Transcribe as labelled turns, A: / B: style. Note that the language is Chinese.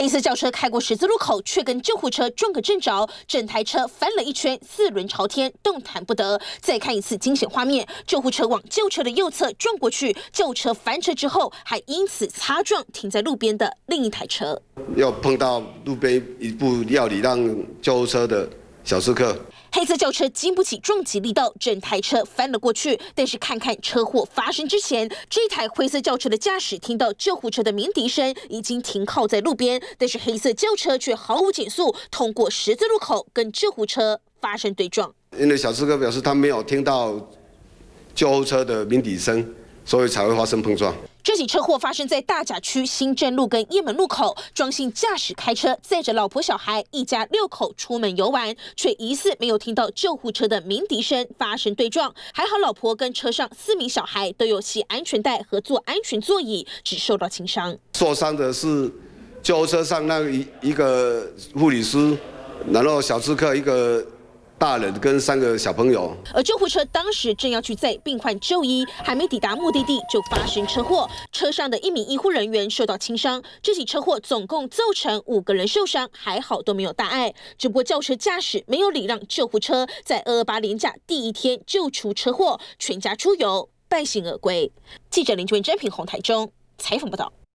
A: 黑色轿车开过十字路口，却跟救护车撞个正着，整台车翻了一圈，四轮朝天，动弹不得。再看一次惊险画面，救护车往旧车的右侧撞过去，救车翻车之后，还因此擦撞停在路边的另一台车。
B: 要碰到路边一部要礼让救护车的小刺客。
A: 黑色轿车经不起撞击力道，整台车翻了过去。但是看看车祸发生之前，这台灰色轿车的驾驶听到救护车的鸣笛声，已经停靠在路边。但是黑色轿车却毫无减速，通过十字路口跟救护车发生对撞。
B: 因为小刺客表示他没有听到救护车的鸣笛声，所以才会发生碰撞。
A: 这起车祸发生在大甲区新镇路跟叶门路口，庄姓驾驶开车载着老婆小孩一家六口出门游玩，却疑似没有听到救护车的鸣笛声，发生对撞。还好老婆跟车上四名小孩都有系安全带和坐安全座椅，只受到轻伤。
B: 受伤的是救护车上那一一个护理师，然后小刺客一个。大人跟三个小朋友，
A: 而救护车当时正要去载病患就医，还没抵达目的地就发生车祸，车上的一名医护人员受到轻伤。这起车祸总共造成五个人受伤，还好都没有大碍。只不过轿车驾驶没有礼让救护车，在二二八连假第一天就出车祸，全家出游败兴而归。记者林俊珍平红台中采访报道。